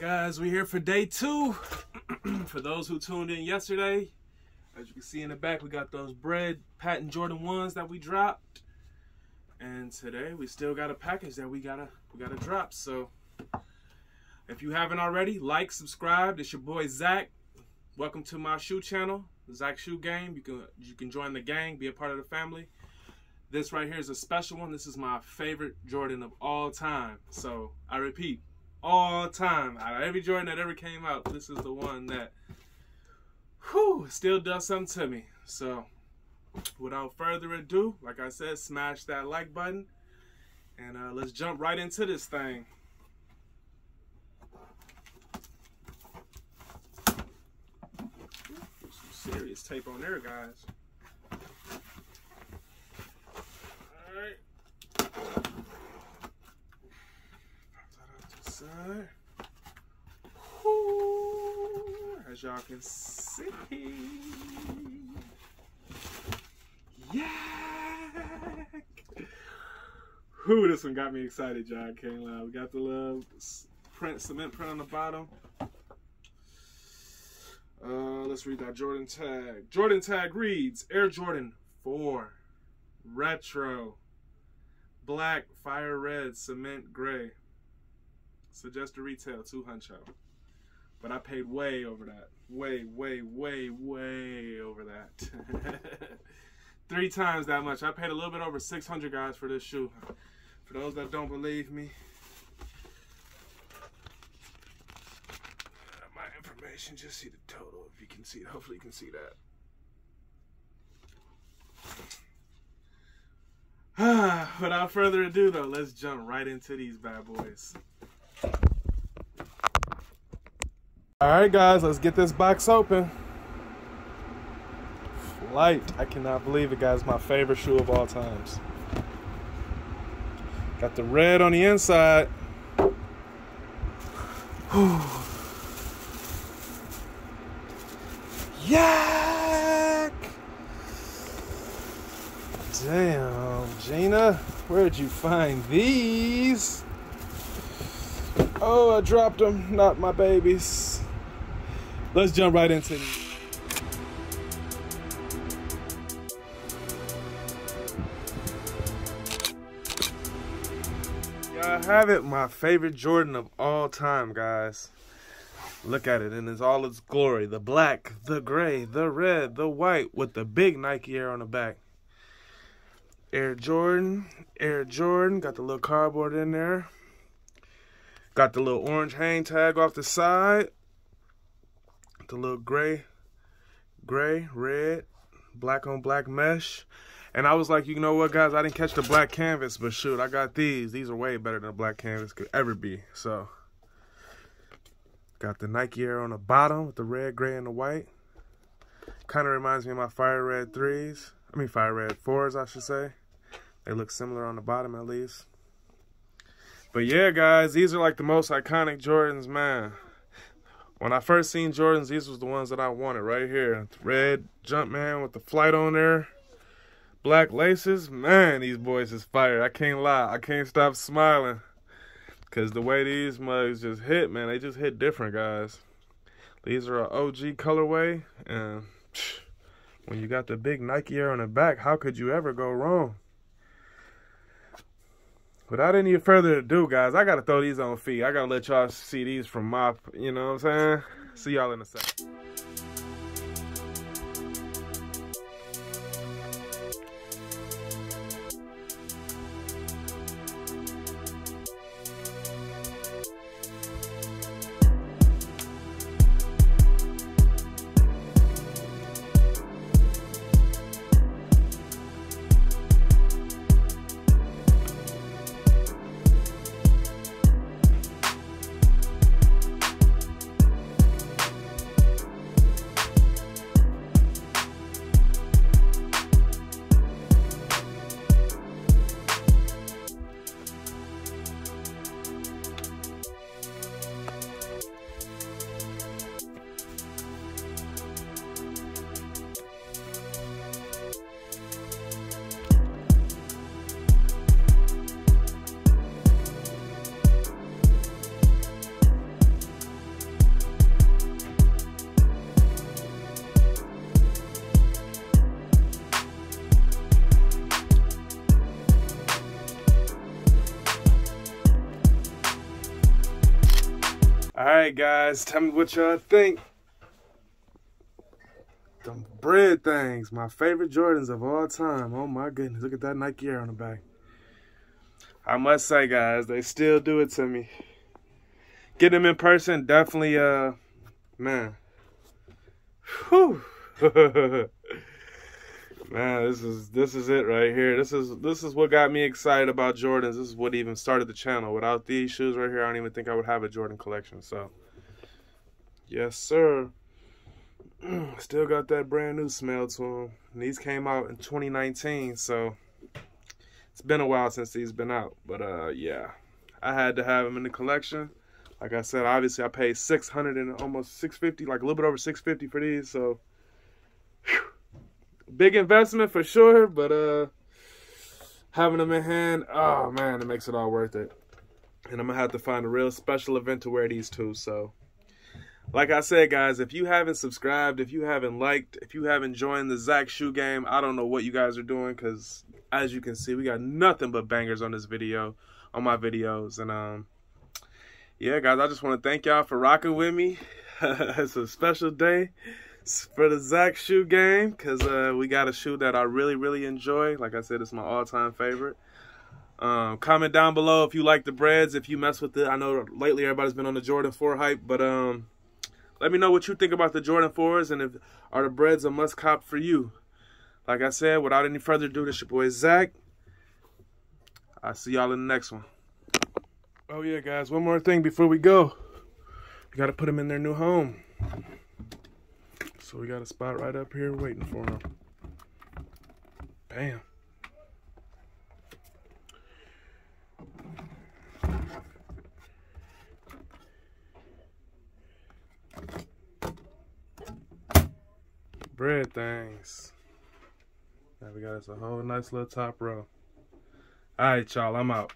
guys, we're here for day two. for those who tuned in yesterday, as you can see in the back, we got those Bred patent Jordan 1s that we dropped. And today we still got a package that we gotta we gotta drop. So if you haven't already, like, subscribe. It's your boy Zach. Welcome to my shoe channel, Zach Shoe Game. You can you can join the gang, be a part of the family. This right here is a special one. This is my favorite Jordan of all time. So I repeat, all time. Out of every Jordan that ever came out, this is the one that whew, still does something to me. So without further ado, like I said, smash that like button. And uh, let's jump right into this thing. Some serious tape on there, guys. Side. as y'all can see. Yeah. Whoo, this one got me excited, y'all. Can't lie. We got the little print, cement print on the bottom. Uh, let's read that Jordan tag. Jordan tag reads Air Jordan 4 Retro Black Fire Red Cement Gray. Suggested retail, two huncho. But I paid way over that. Way, way, way, way over that. Three times that much. I paid a little bit over 600 guys for this shoe. For those that don't believe me. Uh, my information, just see the total if you can see it. Hopefully you can see that. Without further ado though, let's jump right into these bad boys. All right, guys, let's get this box open. Flight. I cannot believe it, guys. My favorite shoe of all times. Got the red on the inside. Yak! Damn, Gina, where'd you find these? Oh, I dropped them. Not my babies. Let's jump right into it. Y'all have it. My favorite Jordan of all time, guys. Look at it in its all its glory. The black, the gray, the red, the white with the big Nike Air on the back. Air Jordan, Air Jordan, got the little cardboard in there. Got the little orange hang tag off the side. The little gray, gray, red, black on black mesh. And I was like, you know what, guys? I didn't catch the black canvas, but shoot, I got these. These are way better than a black canvas could ever be. So, got the Nike Air on the bottom with the red, gray, and the white. Kind of reminds me of my Fire Red 3s. I mean, Fire Red 4s, I should say. They look similar on the bottom, at least. But yeah, guys, these are like the most iconic Jordans, man. When I first seen Jordans, these was the ones that I wanted right here. Red Jumpman with the flight on there. Black laces. Man, these boys is fire. I can't lie. I can't stop smiling. Because the way these mugs just hit, man, they just hit different, guys. These are an OG colorway. And when you got the big Nike Air on the back, how could you ever go wrong? Without any further ado, guys, I gotta throw these on feet. I gotta let y'all see these from my, you know what I'm saying? See y'all in a second. Right, guys, tell me what y'all think. The Bred things, my favorite Jordans of all time. Oh my goodness, look at that Nike Air on the back. I must say, guys, they still do it to me. Get them in person, definitely, uh, man. Whew. man, this is this is it right here. This is this is what got me excited about Jordans. This is what even started the channel. Without these shoes right here, I don't even think I would have a Jordan collection. So, yes, sir. Still got that brand new smell to them. And these came out in 2019, so it's been a while since these been out. But uh, yeah, I had to have them in the collection. Like I said, obviously I paid 600 and almost 650, like a little bit over 650 for these. So whew, big investment for sure, but uh, having them in hand, oh man, it makes it all worth it. And I'm gonna have to find a real special event to wear these two. So like I said, guys, if you haven't subscribed, if you haven't liked, if you haven't joined the Zach Shoe Game, I don't know what you guys are doing because, as you can see, we got nothing but bangers on this video, on my videos. And, um, yeah, guys, I just want to thank y'all for rocking with me. it's a special day for the Zach Shoe Game because uh, we got a shoe that I really, really enjoy. Like I said, it's my all-time favorite. Um, comment down below if you like the Breds, if you mess with it. I know lately everybody's been on the Jordan 4 hype, but um, let me know what you think about the Jordan 4s and if are the Breds a must cop for you. Like I said, without any further ado, this your boy Zach. I'll see y'all in the next one. Oh yeah, guys, one more thing before we go. We gotta put them in their new home. So we got a spot right up here waiting for them. Bam. Bred things. Now we got us a whole nice little top row. All right, y'all, I'm out.